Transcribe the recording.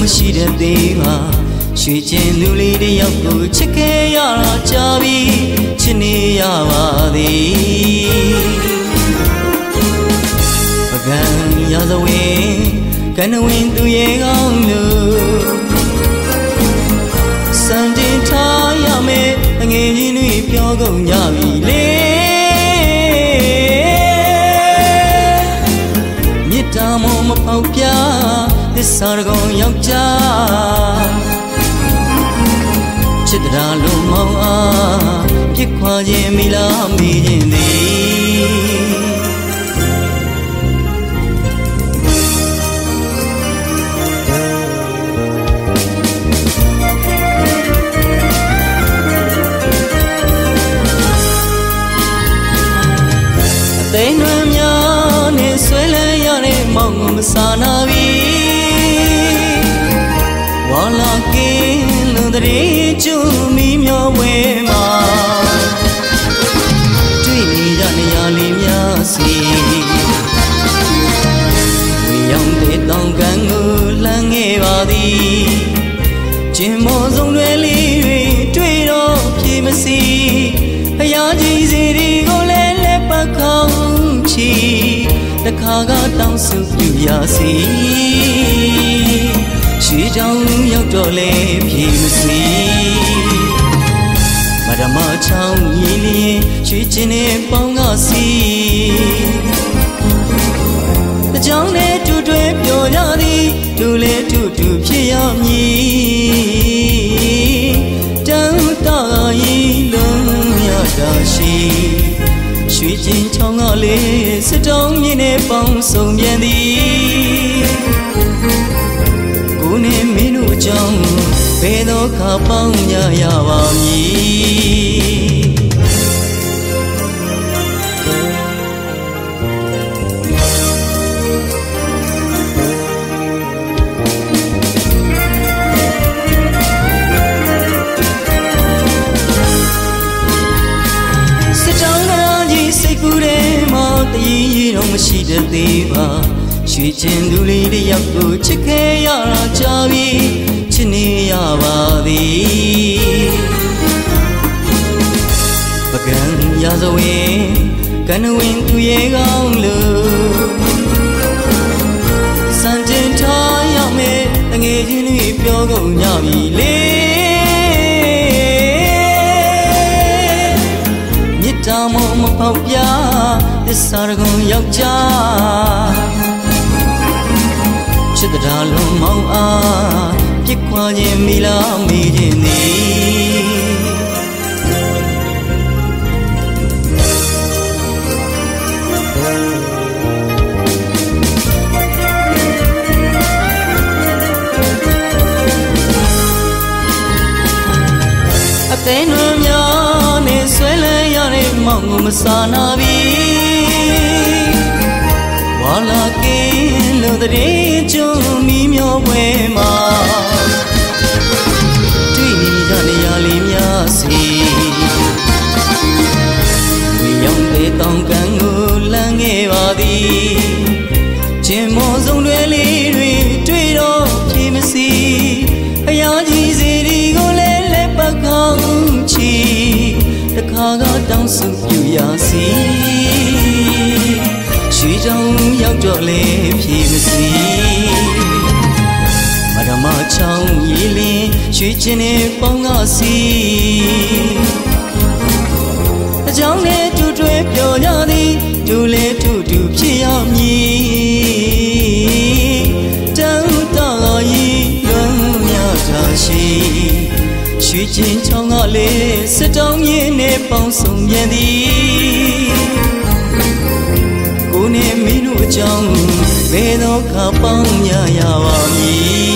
မရှိတဲ့သေးပါရွှေကျင်လူလေးတယောက်ကိုချစ်ခဲ့ရတာကြာပြီချစ်နေရပါသည်ပကံရသဝင်းကနဝင်းသူရဲ့ကောင်းလို့စံတင်ထားရမယ်ငယ်ချင်းတွေပြောကုန်ကြပြီလေမြစ်တာမမဖောက်ပြသ စ္စာတကောင်ယောက်ျားချစ်တရားလုံးမောင်းအားပြစ်ခွာခြင်းမိလားမိခြင်းသည်သိနှွမ်းများနဲ့ဆွဲလန်းရတဲ့မောင်ကိုမစာနာပြီဝါ လာကင်းလို့တရေကျွမီမျောဝဲမှာတွေ့နေကြနေရလေးများစီဝေရောင်တဲ့တောင်ကန်ကိုလှမ်းခဲ့ပါသည်ကျင်မောဆုံးတွေလေးတွေတွေ့တော့ပြေမစီဖျားကြီးစီတွေကိုလည်းလက်ပတ်ခေါင်းချီတခါကတောင်းစုပြရစီ ရွှေချောင်းရောက်တော့လေပြေမစီမရမချောင်းရည်လျင်ရွှေချင်းနဲ့ပေါင်းကစီတကြောင်နဲ့တူတွဲပြောကြသည်တူလေတူတူဖြစ်ရမည်တန်တာရီလုံးမြတာရှိရွှေချင်းချောင်းကလေးစတောင်းမြင်းနဲ့ပေါင်းစုံပြန်သည်ကိုနဲ့မင်းတို့ ကြောင့်ဘယ်တော့ခါပေါင်းကြရပါမည်စစ်တောင်းကကြီးစိတ်ကူးထဲမှာတည်ရည်တော့မရှိတဲ့သေးပါ ရွှေကျင်သူလေးတယောက်ကိုချစ်ခဲ့ရတာကြာပြီချစ်နေရပါသည်ပကံရဇဝင်းကနဝင်းသူရဲ့ကောင်းလို့စံတင်ထားရမယ်တငယ်ချင်းတွေပြောကုန်ကြပြီလေမြစ်တာမမပေါက်ပြသစ္စာတကုံယောက်ျား ချစ်တရားလုံးမောင်းအားပြစ်ခွာခြင်းမိလားမိခြင်းသည်အသိနှွမ်းများနဲ့ဆွဲလန်းရတဲ့မောင်ကိုမစာနာပြီ ဝါလာကင်းလို့တရေကျွမီမျောပွဲမှာတွေ့နေကြနေရလေးများစီဝေရောင်တဲ့တောင်ကန်ကိုလမ်းခဲ့ပါသည်ကျင်မောဆုံးတွေလေးတွေတွေ့တော့ပြေမစီအရာကြီးစီဒီကိုလည်းလက်ပတ်ကောင်းချီတခါကတောင်းစုပြရစီ ရွှေချောင်းရောက်တော့လေပြေမစီမရမချောင်းရည်လင်းရွှေကျင်နေပေါင်းကစီအကြောင်းနဲ့တူတွဲပြောကြသည်တူလေတူတူဖြစ်ရမည်တန်တော်ရီလုံးမြတာရှိရွှေကျင်ချောင်းကလေးစတောင်းရင်းနဲ့ပေါင်းစုံပြန်သည်ကို နဲ့မင်းတို့အကြောင်းဘယ်တော့ခါပေါင်းရရပါမည်